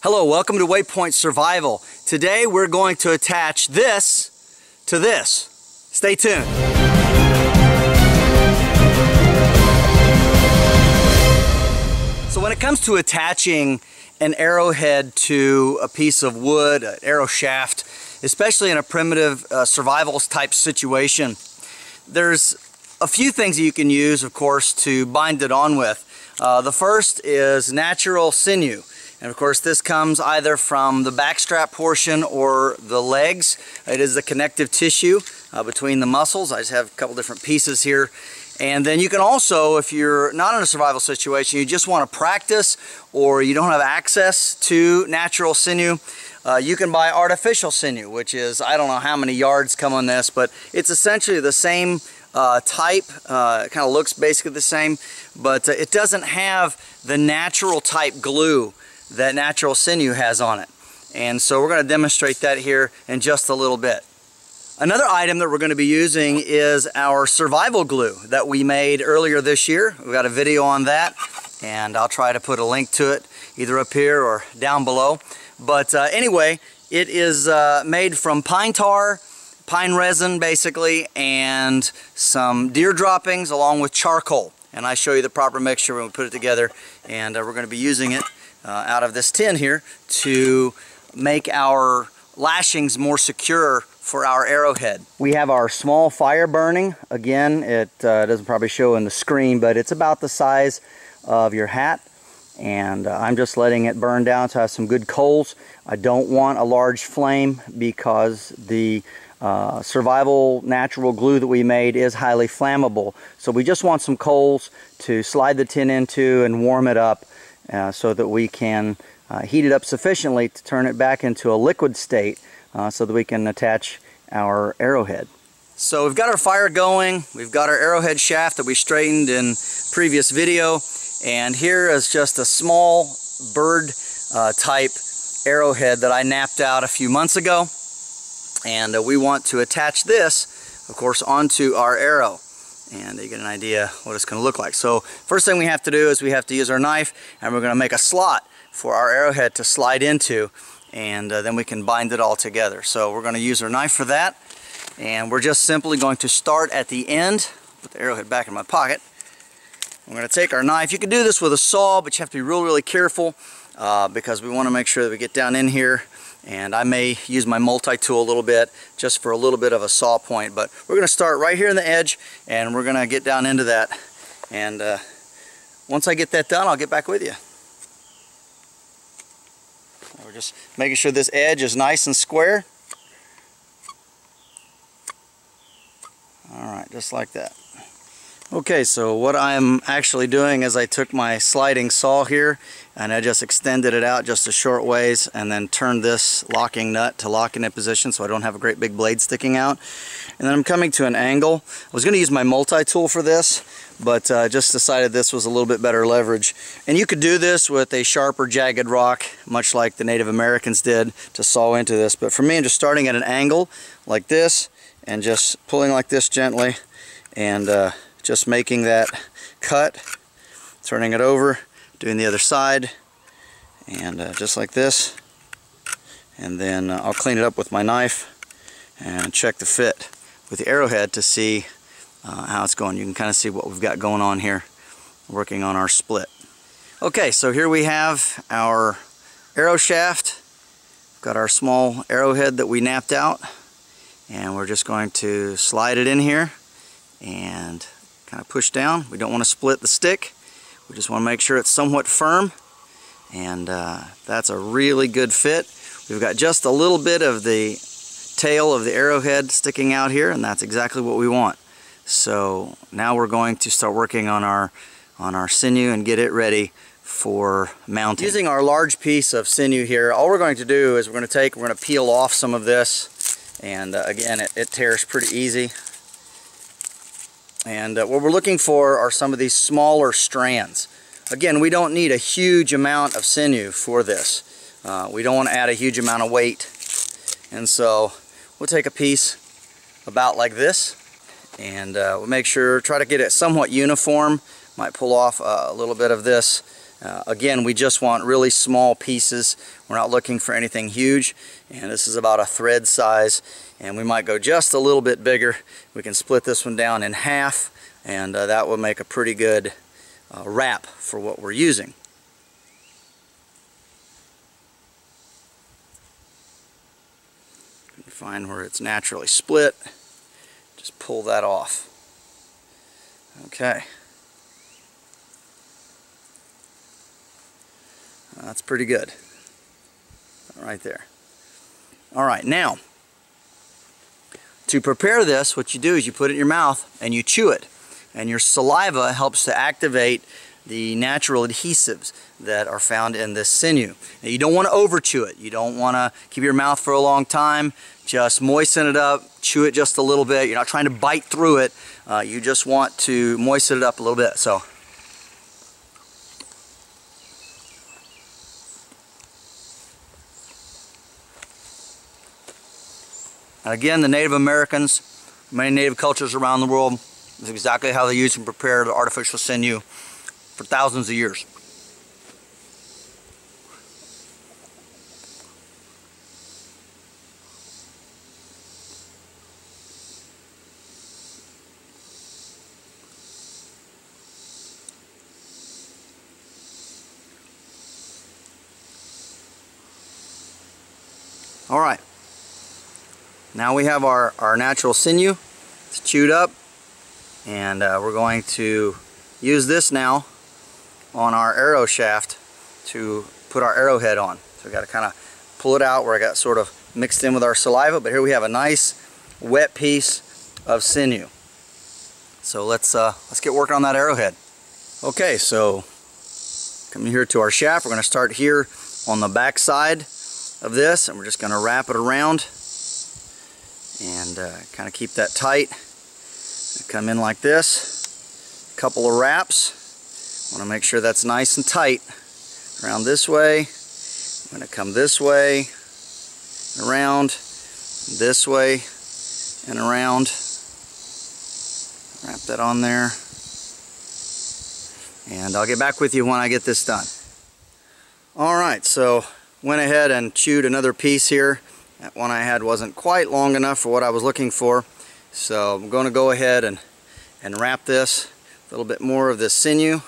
Hello, welcome to Waypoint Survival. Today we're going to attach this to this. Stay tuned. So when it comes to attaching an arrowhead to a piece of wood, an arrow shaft, especially in a primitive uh, survival type situation, there's a few things you can use, of course, to bind it on with. Uh, the first is natural sinew. And of course this comes either from the backstrap portion or the legs. It is the connective tissue uh, between the muscles. I just have a couple different pieces here. And then you can also, if you're not in a survival situation, you just want to practice or you don't have access to natural sinew, uh, you can buy artificial sinew, which is, I don't know how many yards come on this, but it's essentially the same uh, type. Uh, it kind of looks basically the same, but uh, it doesn't have the natural type glue that natural sinew has on it. And so we're going to demonstrate that here in just a little bit. Another item that we're going to be using is our survival glue that we made earlier this year. We've got a video on that and I'll try to put a link to it either up here or down below. But uh, anyway, it is uh, made from pine tar, pine resin basically, and some deer droppings along with charcoal. And I show you the proper mixture when we put it together and uh, we're going to be using it out of this tin here to make our lashings more secure for our arrowhead. We have our small fire burning. Again, it uh, doesn't probably show in the screen, but it's about the size of your hat. And uh, I'm just letting it burn down so I have some good coals. I don't want a large flame because the uh, survival natural glue that we made is highly flammable. So we just want some coals to slide the tin into and warm it up uh, so that we can uh, heat it up sufficiently to turn it back into a liquid state uh, so that we can attach our arrowhead. So we've got our fire going, we've got our arrowhead shaft that we straightened in previous video, and here is just a small bird uh, type arrowhead that I knapped out a few months ago. And uh, we want to attach this, of course, onto our arrow and you get an idea what it's going to look like. So first thing we have to do is we have to use our knife and we're going to make a slot for our arrowhead to slide into and uh, then we can bind it all together. So we're going to use our knife for that and we're just simply going to start at the end, put the arrowhead back in my pocket. I'm going to take our knife. You can do this with a saw but you have to be really really careful uh, because we want to make sure that we get down in here and I may use my multi-tool a little bit just for a little bit of a saw point but we're going to start right here in the edge and we're going to get down into that and uh, once I get that done I'll get back with you. We're just making sure this edge is nice and square. Alright, just like that. Okay, so what I'm actually doing is I took my sliding saw here and I just extended it out just a short ways and then turned this locking nut to lock in it position so I don't have a great big blade sticking out. And then I'm coming to an angle. I was going to use my multi-tool for this, but uh, just decided this was a little bit better leverage. And you could do this with a sharper jagged rock, much like the Native Americans did to saw into this. But for me, I'm just starting at an angle like this and just pulling like this gently and uh, just making that cut, turning it over, doing the other side, and uh, just like this. And then uh, I'll clean it up with my knife and check the fit with the arrowhead to see uh, how it's going. You can kind of see what we've got going on here, working on our split. Okay, so here we have our arrow shaft. We've got our small arrowhead that we knapped out, and we're just going to slide it in here and kind of push down. We don't want to split the stick. We just want to make sure it's somewhat firm. And uh, that's a really good fit. We've got just a little bit of the tail of the arrowhead sticking out here and that's exactly what we want. So now we're going to start working on our on our sinew and get it ready for mounting. Using our large piece of sinew here, all we're going to do is we're going to take, we're going to peel off some of this and uh, again it, it tears pretty easy and uh, what we're looking for are some of these smaller strands. Again, we don't need a huge amount of sinew for this. Uh, we don't want to add a huge amount of weight. And so we'll take a piece about like this and uh, we'll make sure, try to get it somewhat uniform. Might pull off a little bit of this Uh, again, we just want really small pieces. We're not looking for anything huge. And this is about a thread size. And we might go just a little bit bigger. We can split this one down in half. And uh, that will make a pretty good uh, wrap for what we're using. Find where it's naturally split. Just pull that off. Okay. That's pretty good. Right there. All right, now, to prepare this, what you do is you put it in your mouth and you chew it. And your saliva helps to activate the natural adhesives that are found in this sinew. Now, you don't want to over chew it. You don't want to keep your mouth for a long time. Just moisten it up, chew it just a little bit. You're not trying to bite through it. Uh, you just want to moisten it up a little bit. So again, the Native Americans, many native cultures around the world, is exactly how they use and prepare the artificial sinew for thousands of years. All right. Now we have our, our natural sinew. It's chewed up. And uh, we're going to use this now on our arrow shaft to put our arrowhead on. So we got to kind of pull it out where I got sort of mixed in with our saliva. But here we have a nice wet piece of sinew. So let's, uh, let's get working on that arrowhead. Okay, so coming here to our shaft, we're going to start here on the back side of this and we're just going to wrap it around and uh, kind of keep that tight. Come in like this, a couple of wraps. Want to make sure that's nice and tight. Around this way, I'm going to come this way, around, this way, and around. Wrap that on there. And I'll get back with you when I get this done. Alright, so went ahead and chewed another piece here. That one I had wasn't quite long enough for what I was looking for. So I'm going to go ahead and, and wrap this a little bit more of this sinew.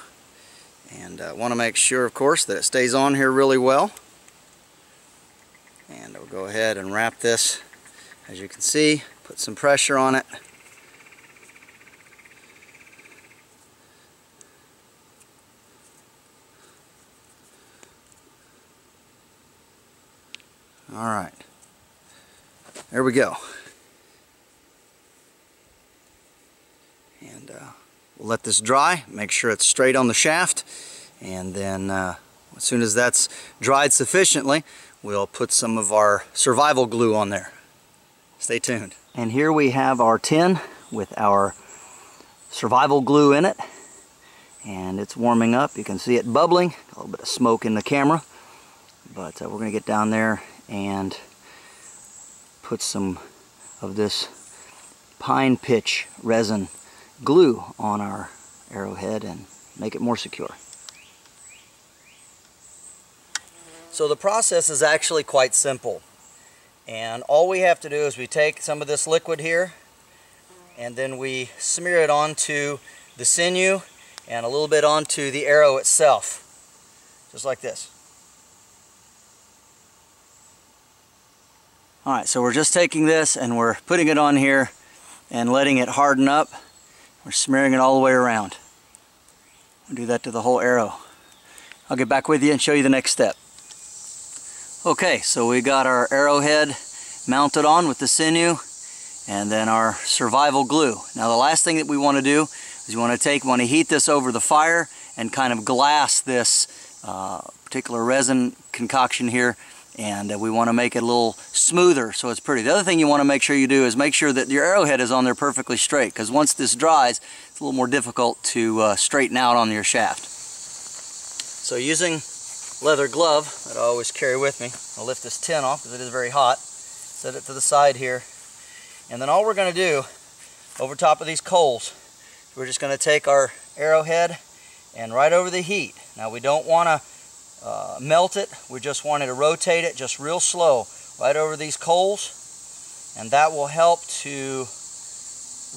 And I uh, want to make sure, of course, that it stays on here really well. And I'll go ahead and wrap this, as you can see, put some pressure on it. All right. There we go. And uh, we'll let this dry, make sure it's straight on the shaft, and then uh, as soon as that's dried sufficiently, we'll put some of our survival glue on there. Stay tuned. And here we have our tin with our survival glue in it. And it's warming up. You can see it bubbling. A little bit of smoke in the camera. But uh, we're going to get down there and put some of this pine pitch resin glue on our arrowhead and make it more secure. So the process is actually quite simple. And all we have to do is we take some of this liquid here and then we smear it onto the sinew and a little bit onto the arrow itself. Just like this. Alright, so we're just taking this and we're putting it on here and letting it harden up. We're smearing it all the way around. We'll do that to the whole arrow. I'll get back with you and show you the next step. Okay, so we got our arrowhead mounted on with the sinew and then our survival glue. Now the last thing that we want to do is you want to take, want to heat this over the fire and kind of glass this uh, particular resin concoction here and uh, we want to make it a little smoother so it's pretty. The other thing you want to make sure you do is make sure that your arrowhead is on there perfectly straight because once this dries it's a little more difficult to uh, straighten out on your shaft. So using leather glove that I always carry with me, I'll lift this tin off because it is very hot, set it to the side here, and then all we're going to do over top of these coals, we're just going to take our arrowhead and right over the heat Now we don't want to uh, melt it, we just wanted to rotate it just real slow right over these coals and that will help to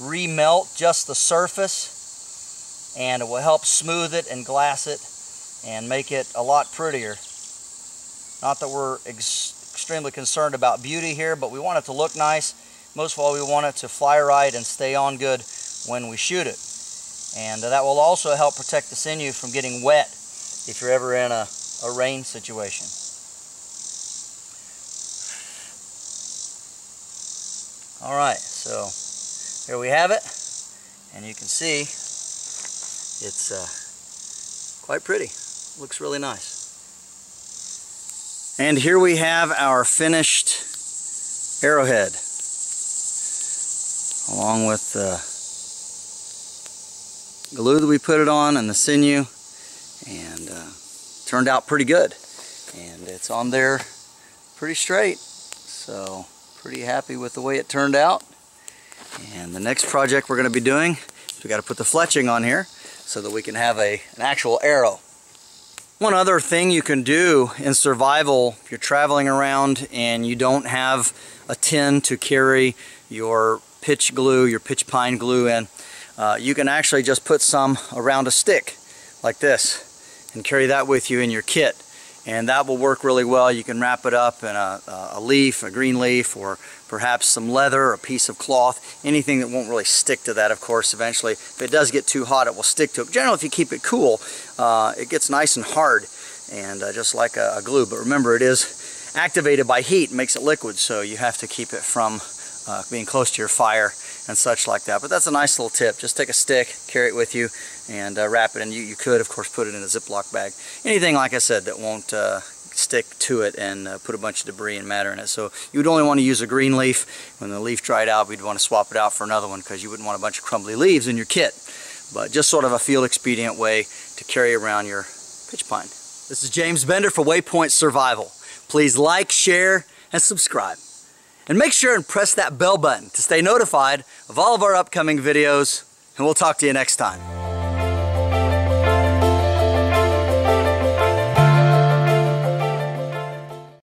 remelt just the surface and it will help smooth it and glass it and make it a lot prettier. Not that we're ex extremely concerned about beauty here, but we want it to look nice. Most of all, we want it to fly right and stay on good when we shoot it. And that will also help protect the sinew from getting wet if you're ever in a, a rain situation. All right, so here we have it. And you can see it's uh, quite pretty. Looks really nice. And here we have our finished arrowhead along with the glue that we put it on and the sinew and uh, turned out pretty good. And it's on there pretty straight. So pretty happy with the way it turned out. And the next project we're going to be doing is we got to put the fletching on here so that we can have a an actual arrow. One other thing you can do in survival if you're traveling around and you don't have a tin to carry your pitch glue, your pitch pine glue in, uh, you can actually just put some around a stick like this and carry that with you in your kit and that will work really well. You can wrap it up in a, a, leaf, a green leaf, or perhaps some leather, a piece of cloth, anything that won't really stick to that, of course, eventually. If it does get too hot, it will stick to it. Generally, if you keep it cool, uh, it gets nice and hard, and uh, just like a, a, glue. But remember, it is activated by heat, makes it liquid, so you have to keep it from uh, being close to your fire and such like that. But that's a nice little tip. Just take a stick, carry it with you, and uh, wrap it. And you, you could, of course, put it in a Ziploc bag. Anything, like I said, that won't uh, stick to it and uh, put a bunch of debris and matter in it. So you would only want to use a green leaf. When the leaf dried out, we'd want to swap it out for another one because you wouldn't want a bunch of crumbly leaves in your kit. But just sort of a field expedient way to carry around your pitch pine. This is James Bender for Waypoint Survival. Please like, share, and subscribe. And make sure and press that bell button to stay notified of all of our upcoming videos, and we'll talk to you next time.